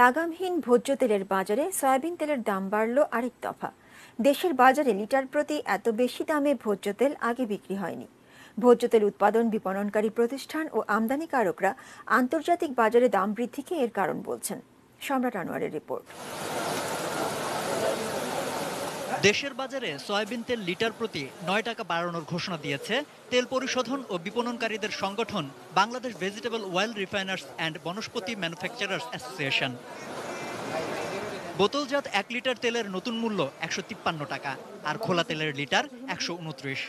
লাগামহীন ভোজ্য তেলের বাজারে সয়াবিন তেলের দাম বাড়ল আরেক দফা। দেশের বাজারে লিটার প্রতি এত বেশি দামে ভোজ্য তেল আগে বিক্রি হয়নি। ভোজ্য তেল উৎপাদন বিপণনকারী প্রতিষ্ঠান ও আমদানিকারকরা আন্তর্জাতিক বাজারে দাম বৃদ্ধিকে এর কারণ বলছেন। সম্রাট আনোয়ারের রিপোর্ট। দেশের বাজারে সয়াবিন তেল লিটার প্রতি নয় টাকা বাড়ানোর ঘোষণা দিয়েছে তেল পরিশোধন ও বিপণনকারীদের সংগঠন Bangladesh vegetable oil refiners and vanaspati manufacturers association. বোতলজাত এক লিটার তেলের নতুন মূল্য একশো তিপ্পান্ন টাকা, আর খোলা তেলের লিটার একশো উনত্রিশ।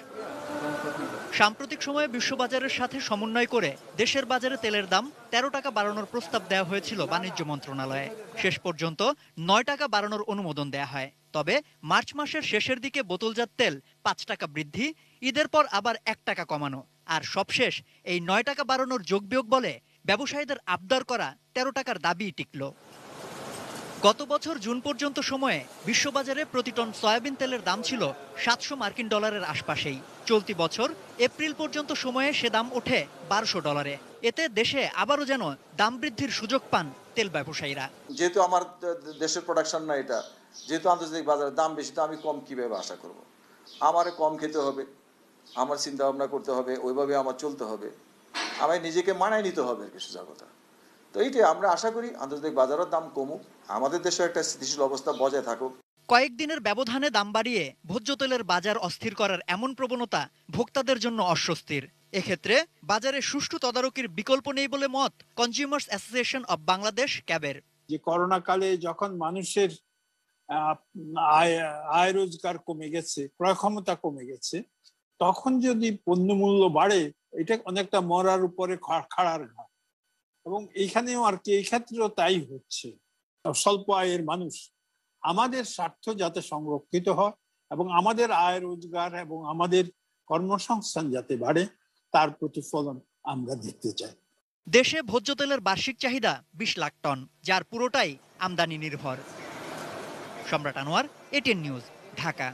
সাম্প্রতিক সময়ে বিশ্ববাজারের সাথে সমন্বয় করে দেশের বাজারে তেলের দাম তেরো টাকা বাড়ানোর প্রস্তাব দেওয়া হয়েছিল বাণিজ্য মন্ত্রণালয়ে। শেষ পর্যন্ত নয় টাকা বাড়ানোর অনুমোদন দেয়া হয়। তবে মার্চ মাসের শেষের দিকে বোতলজাত তেল পাঁচ টাকা বৃদ্ধি, ঈদের পর আবার এক টাকা কমানো। আর সবশেষ এই নয় টাকা বাড়ানোর যোগ বিয়োগ বলে ব্যবসায়ীদের আবদার করা তেরো টাকার দাবি টিকল। গত বছর জুন পর্যন্ত সময়ে বিশ্ববাজারে প্রতি টন সয়াবিন তেলের দাম ছিল সাতশো মার্কিন ডলারের আশপাশেই। চলতি বছর এপ্রিল পর্যন্ত সময়ে সে দাম ওঠে বারোশো ডলারে। এতে দেশে আবারও যেন দাম বৃদ্ধির সুযোগ পান তেল ব্যবসায়ীরা। যেহেতু আমার দেশের প্রোডাকশন না এটা, যেহেতু আন্তর্জাতিক বাজারে দাম বেশি, তো আমি কম কীভাবে আশা করব। আমারে কম খেতে হবে, আমার চিন্তা ভাবনা করতে হবে, ওইভাবে আমার চলতে হবে। আমায় নিজেকে মানায় নিতে হবে আর কি কথা। তো এইটাই আমরা আশা করি আন্তর্জাতিক বাজারের দাম কমুক আমাদের দেশে একটা স্থিতিশীল অবস্থা বজায় থাকুক। কয়েকদিনের ব্যবধানে দাম বাড়িয়ে ভোজ্য তেলের বাজার অস্থির করার এমন প্রবণতা ভোক্তাদের জন্য অস্বস্তির। এক্ষেত্রে বাজারে সুষ্ঠু তদারকির বিকল্প নেই বলে মত কনজিউমার্স অ্যাসোসিয়েশন অব বাংলাদেশ ক্যাবের। যে করোনা কালে যখন মানুষের আহ, আয় আয় রোজগার কমে গেছে ক্রয় ক্ষমতা কমে গেছে তখন যদি পণ্য মূল্য বাড়ে এটা অনেকটা মরার উপরে খা- খাড়ার ঘা এবং এইখানেও আর কি, এই ক্ষেত্রেও তাই হচ্ছে। স্বল্প আয়ের মানুষ আমাদের স্বার্থ যাতে সংরক্ষিত হয় এবং আমাদের আয় রোজগার এবং আমাদের কর্মসংস্থান যাতে বাড়ে, তার প্রতিফলন আমরা দেখতে চাই। দেশে ভোজ্য তেলের বার্ষিক চাহিদা বিশ লাখ টন, যার পুরোটাই আমদানি নির্ভর। সম্রাট আনোয়ার, এটিএন নিউজ, ঢাকা।